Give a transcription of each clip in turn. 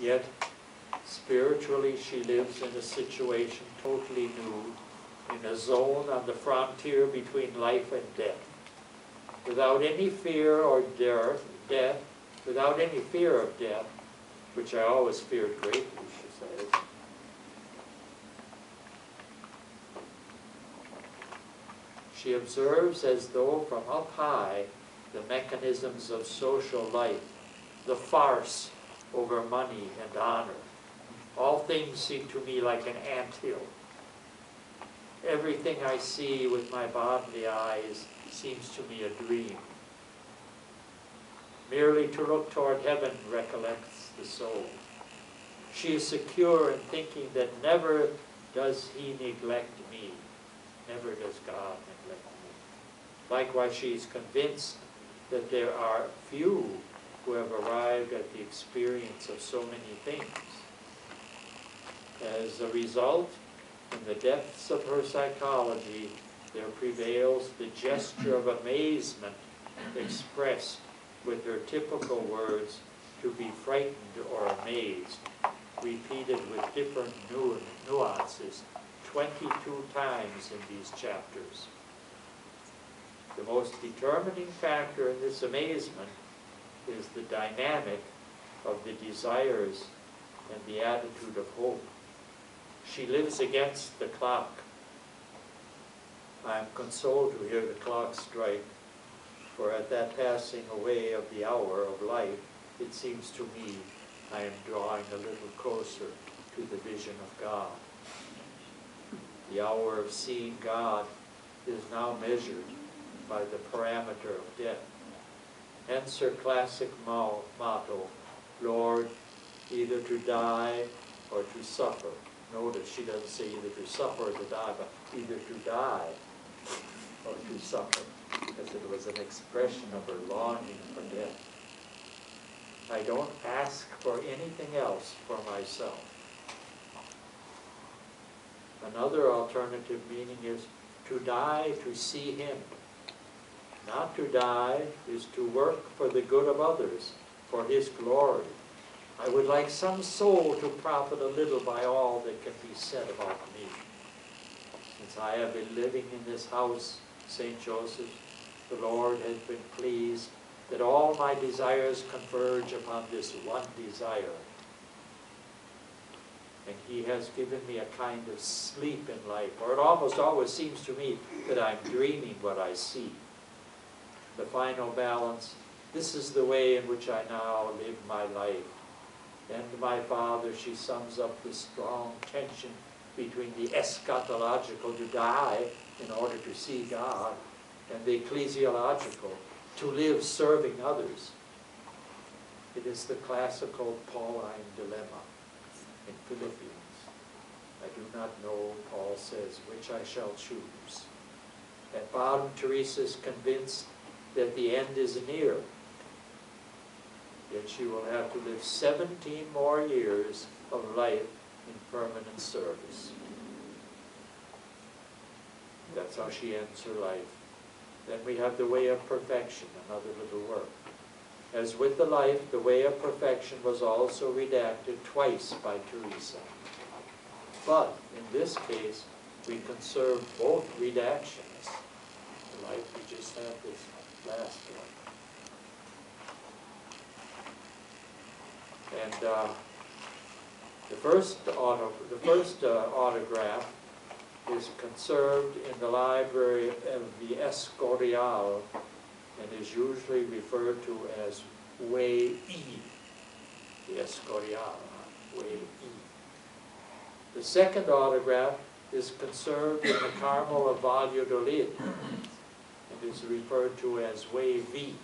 Yet, spiritually, she lives in a situation totally new, in a zone on the frontier between life and death. Without any fear or death, without any fear of death, which I always feared greatly, she says. She observes as though from up high the mechanisms of social life, the farce over money and honor. All things seem to me like an ant hill. Everything I see with my bodily eyes seems to me a dream. Merely to look toward heaven recollects the soul. She is secure in thinking that never does he neglect me, never does God neglect me. Likewise, she is convinced that there are few who have arrived at the experience of so many things. As a result, in the depths of her psychology, there prevails the gesture of amazement expressed with her typical words, to be frightened or amazed, repeated with different nu nuances 22 times in these chapters. The most determining factor in this amazement is the dynamic of the desires and the attitude of hope. She lives against the clock. I am consoled to hear the clock strike, for at that passing away of the hour of life, it seems to me I am drawing a little closer to the vision of God. The hour of seeing God is now measured by the parameter of death. Hence her classic motto, Lord, either to die or to suffer. Notice she doesn't say either to suffer or to die, but either to die or to suffer, because it was an expression of her longing for death. I don't ask for anything else for myself. Another alternative meaning is to die to see him. Not to die is to work for the good of others, for his glory. I would like some soul to profit a little by all that can be said about me. Since I have been living in this house, St. Joseph, the Lord has been pleased that all my desires converge upon this one desire. And he has given me a kind of sleep in life, or it almost always seems to me that I'm dreaming what I see. The final balance, this is the way in which I now live my life. And my Father, she sums up the strong tension between the eschatological, to die in order to see God, and the ecclesiological, to live serving others. It is the classical Pauline dilemma in Philippians. I do not know, Paul says, which I shall choose. At bottom, Teresa is convinced that the end is near. Yet she will have to live 17 more years of life in permanent service. That's how she ends her life. Then we have the way of perfection, another little work. As with the life, the way of perfection was also redacted twice by Teresa. But in this case, we conserve both redactions. The life we just had this last one. And uh, the first auto, the first uh, autograph is conserved in the library of the Escorial and is usually referred to as Way E, the Escorial, Way E. The second autograph is conserved in the Carmel of Valladolid is referred to as Way V.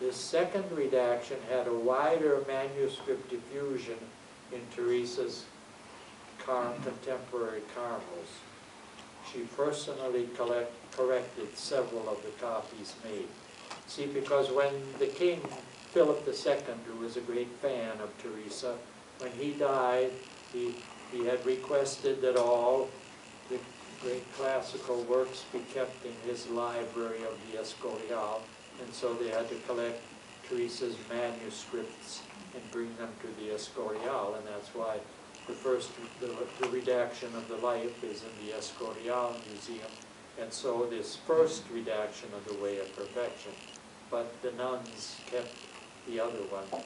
This second redaction had a wider manuscript diffusion in Teresa's contemporary Carmels. She personally collect, corrected several of the copies made. See, because when the king, Philip II, who was a great fan of Teresa, when he died, he, he had requested that all great classical works be kept in his library of the Escorial, and so they had to collect Teresa's manuscripts and bring them to the Escorial, and that's why the first, the, the redaction of the life is in the Escorial Museum, and so this first redaction of the Way of Perfection, but the nuns kept the other one.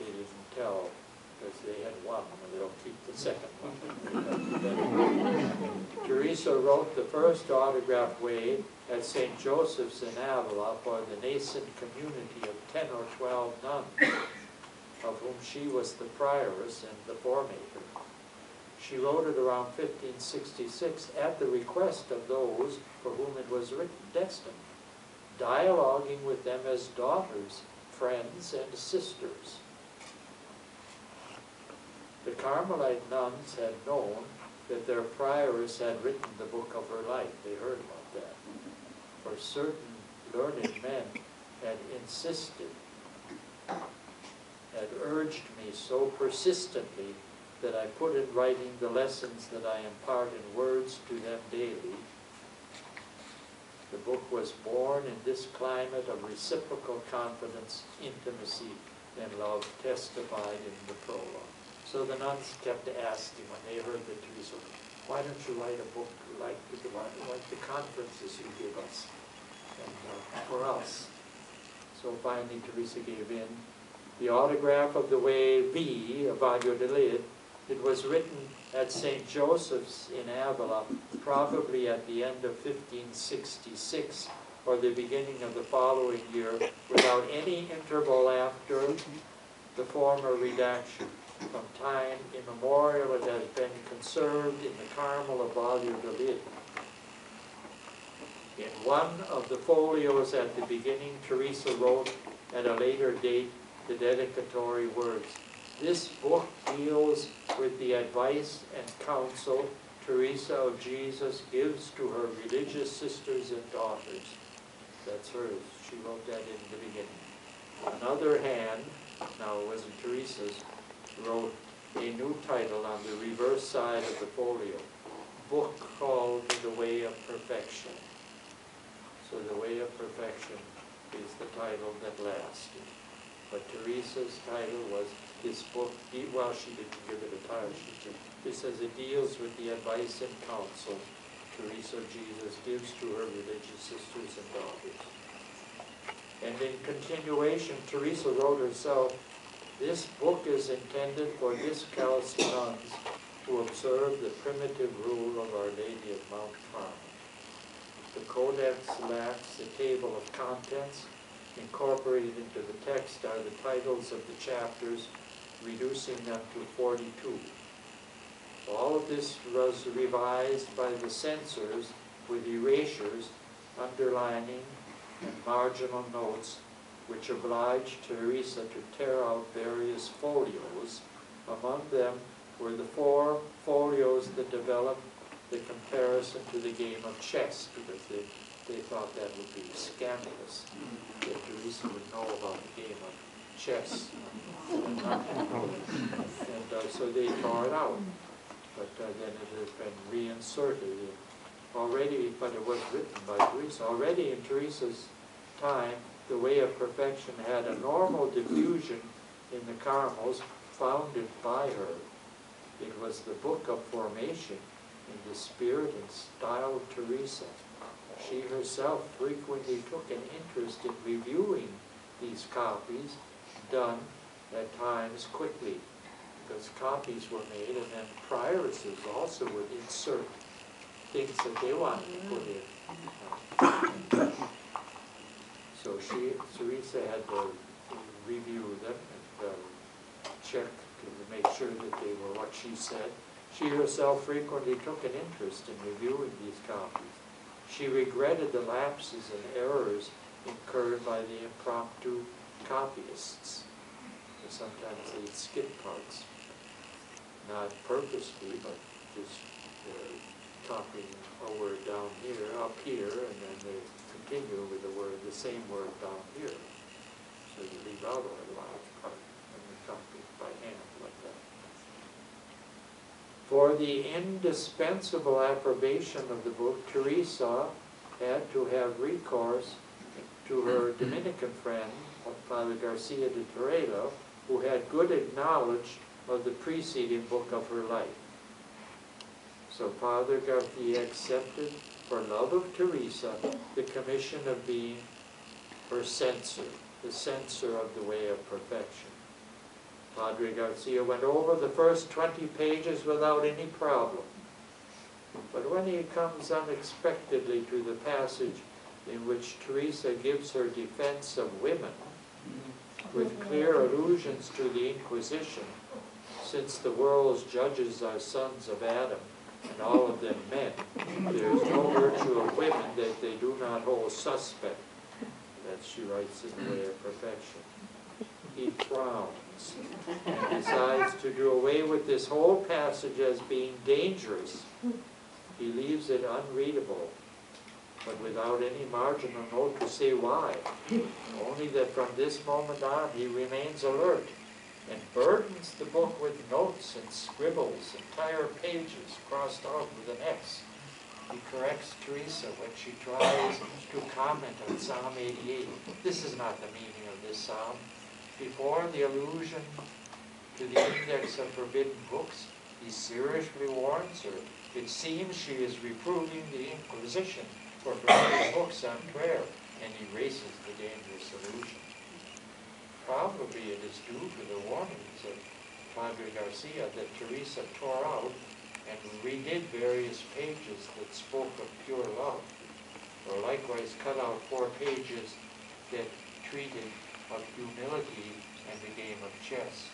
They didn't tell, because they had one, and they'll keep the second one. Teresa wrote the first autograph way at St. Joseph's in Avila for the nascent community of ten or twelve nuns, of whom she was the prioress and the formator. She wrote it around 1566 at the request of those for whom it was written, destined, dialoguing with them as daughters, friends, and sisters. Carmelite nuns had known that their prioress had written the book of her life. They heard about that. For certain learned men had insisted, had urged me so persistently that I put in writing the lessons that I impart in words to them daily. The book was born in this climate of reciprocal confidence, intimacy, and love testified in the prologue. So the nuns kept asking when they heard the Teresa, why don't you write a book like the, like the conferences you give us and uh, for us? So finally Teresa gave in. The autograph of the way V, Evangelio de Lid, it was written at St. Joseph's in Avila, probably at the end of 1566 or the beginning of the following year, without any interval after the former redaction. From time immemorial, it has been conserved in the Carmel of Valladolid. In one of the folios at the beginning, Teresa wrote at a later date the dedicatory words. This book deals with the advice and counsel Teresa of Jesus gives to her religious sisters and daughters. That's hers. She wrote that in the beginning. Another hand, now it wasn't Teresa's, wrote a new title on the reverse side of the folio, book called The Way of Perfection. So The Way of Perfection is the title that lasted. But Teresa's title was this book, well, she didn't give it a title, she just, it says it deals with the advice and counsel Teresa Jesus gives to her religious sisters and daughters. And in continuation, Teresa wrote herself, this book is intended for discalced nuns who observe the primitive rule of Our Lady of Mount Carmel. The codex lacks a table of contents. Incorporated into the text are the titles of the chapters reducing them to 42. All of this was revised by the censors with erasures, underlining, and marginal notes which obliged Teresa to tear out various folios. Among them were the four folios that developed the comparison to the game of chess, because they, they thought that would be scandalous, that Teresa would know about the game of chess. And, uh, so they tore it out. But uh, then it has been reinserted already, but it was written by Teresa. Already in Teresa's time, the way of perfection had a normal diffusion in the Carmels founded by her. It was the book of formation in the spirit and style of Teresa. She herself frequently took an interest in reviewing these copies done at times quickly because copies were made and then prioresses also would insert things that they wanted to put in. So she, Teresa had to review them and uh, check to make sure that they were what she said. She herself frequently took an interest in reviewing these copies. She regretted the lapses and errors incurred by the impromptu copyists. Sometimes they'd skip parts, not purposely, but just uh, copying a word down here, up here, and then they continue with the word, the same word down here. So you leave out a large part and you by hand like that. For the indispensable approbation of the book, Teresa had to have recourse to her Dominican friend, Father Garcia de Toledo, who had good knowledge of the preceding book of her life. So Father Garcia accepted, for love of Teresa, the commission of being her censor, the censor of the way of perfection. Padre Garcia went over the first 20 pages without any problem. But when he comes unexpectedly to the passage in which Teresa gives her defense of women, with clear allusions to the Inquisition, since the world's judges are sons of Adam, and all of them men, there is no virtue of women that they do not hold suspect. That she writes in the way of perfection. He frowns and decides to do away with this whole passage as being dangerous. He leaves it unreadable, but without any marginal note to say why. Only that from this moment on he remains alert and burdens the book with notes and scribbles, entire pages crossed out with an X. He corrects Teresa when she tries to comment on Psalm 88. This is not the meaning of this psalm. Before the allusion to the index of forbidden books, he seriously warns her. It seems she is reproving the Inquisition for forbidden books on prayer and erases the dangerous allusion. Probably it is due to the warnings of Padre Garcia that Teresa tore out and redid various pages that spoke of pure love, or likewise cut out four pages that treated of humility and the game of chess.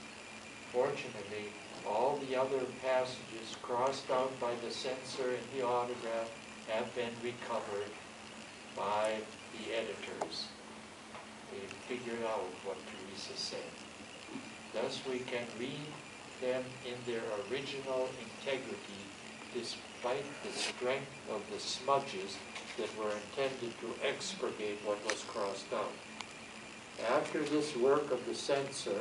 Fortunately, all the other passages crossed out by the censor in the autograph have been recovered by the editors. They figured out what Teresa said. Thus we can read them in their original integrity despite the strength of the smudges that were intended to expurgate what was crossed out. After this work of the censor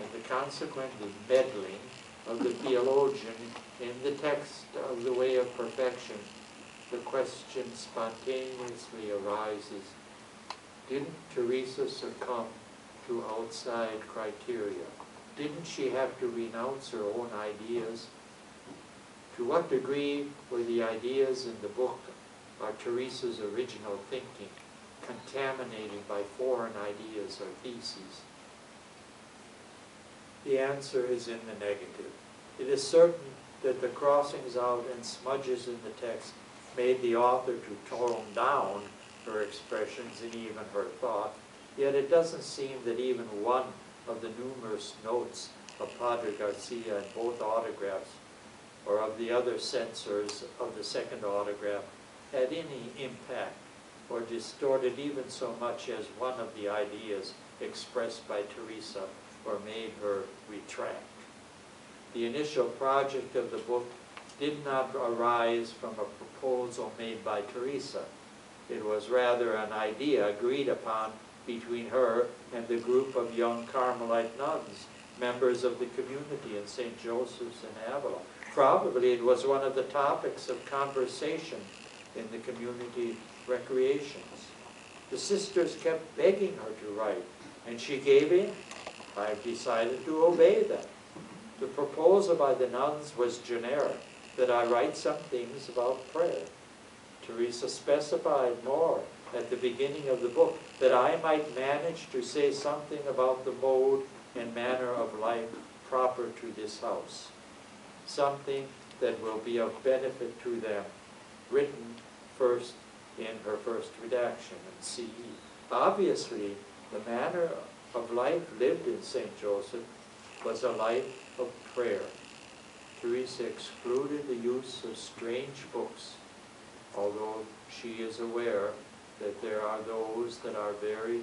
and the consequent meddling of the theologian in the text of the way of perfection, the question spontaneously arises, didn't Teresa succumb to outside criteria? Didn't she have to renounce her own ideas? To what degree were the ideas in the book or Teresa's original thinking contaminated by foreign ideas or theses? The answer is in the negative. It is certain that the crossings out and smudges in the text made the author to tone down her expressions and even her thought, yet it doesn't seem that even one of the numerous notes of Padre Garcia in both autographs or of the other censors of the second autograph had any impact or distorted even so much as one of the ideas expressed by Teresa or made her retract. The initial project of the book did not arise from a proposal made by Teresa. It was rather an idea agreed upon between her and the group of young Carmelite nuns, members of the community in St. Joseph's in Avila. Probably it was one of the topics of conversation in the community recreations. The sisters kept begging her to write, and she gave in. I've decided to obey them. The proposal by the nuns was generic, that I write some things about prayer. Teresa specified more at the beginning of the book, that I might manage to say something about the mode and manner of life proper to this house. Something that will be of benefit to them, written first in her first redaction in CE. Obviously, the manner of life lived in St. Joseph was a life of prayer. Teresa excluded the use of strange books, although she is aware that there are those that are very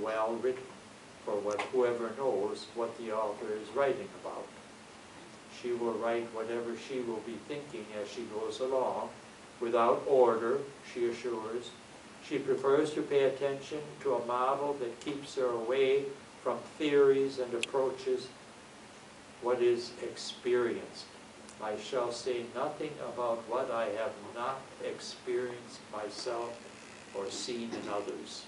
well written for what whoever knows what the author is writing about. She will write whatever she will be thinking as she goes along, without order, she assures. She prefers to pay attention to a model that keeps her away from theories and approaches what is experienced. I shall say nothing about what I have not experienced myself or seen in others.